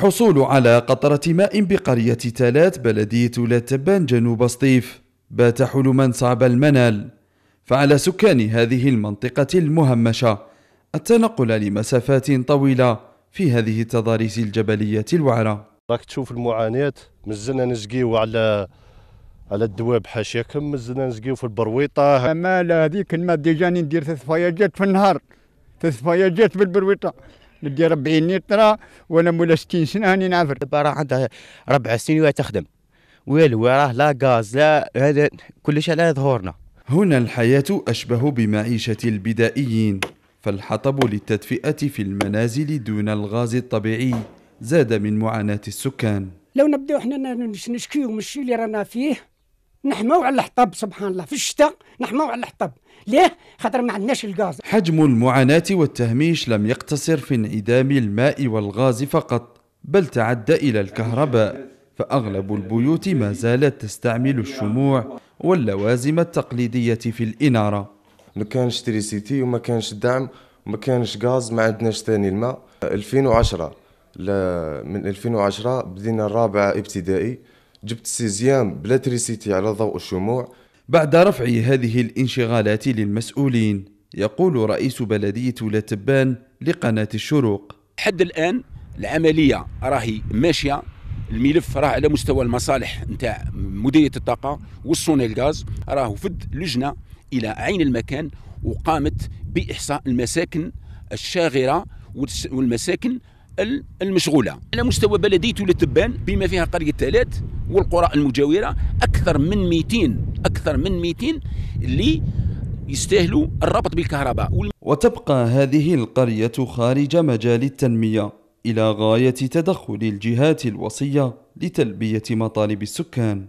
الحصول على قطرة ماء بقرية تالات بلدية ولاد تبان جنوب سطيف. بات حلما صعب المنال. فعلى سكان هذه المنطقة المهمشة التنقل لمسافات طويلة في هذه التضاريس الجبلية الوعرة. راك تشوف المعاناة مزلنا نسقيو على على الدواب حاشاكم مزلنا نسقيو في البرويطة. ما هذيك الماء ديجاني ندير ثلاث فياجات في النهار. ثلاث فياجات بالبرويطة ندير 40 لتر وأنا مولا 60 سنة هاني نعفر. دابا راه عندها ربع سنين وهي تخدم. والو راه لا غاز لا هذا كلش على ظهورنا. هنا الحياة أشبه بمعيشة البدائيين فالحطب للتدفئة في المنازل دون الغاز الطبيعي زاد من معاناة السكان. لو نبداو إحنا نشكيو من الشيء اللي رانا فيه نحماو على الحطب سبحان الله. في الشتاء نحماو على الحطب. ليه؟ خاطر ما عندناش الغاز. حجم المعاناة والتهميش لم يقتصر في انعدام الماء والغاز فقط بل تعدى إلى الكهرباء. فأغلب البيوت ما زالت تستعمل الشموع واللوازم التقليدية في الإنارة. ما كانش تريسيتي وما كانش دعم وما كانش غاز ما عندناش ثاني الماء. 2010 لا من 2010 بدينا الرابعة ابتدائي. جبت سيزيام بلا تريسيتي على ضوء الشموع بعد رفع هذه الانشغالات للمسؤولين يقول رئيس بلدية تبان لقناة الشروق. حد الآن العملية راهي ماشية الملف راه على مستوى المصالح نتاع مديرية الطاقة والصوني الغاز راه فد لجنة إلى عين المكان وقامت بإحصاء المساكن الشاغرة والمساكن المشغولة. على مستوى بلدية تبان بما فيها قرية تالات والقرى المجاورة أكثر من 200 أكثر من 200 اللي يستاهلوا الربط بالكهرباء. وتبقى هذه القرية خارج مجال التنمية إلى غاية تدخل الجهات الوصية لتلبية مطالب السكان.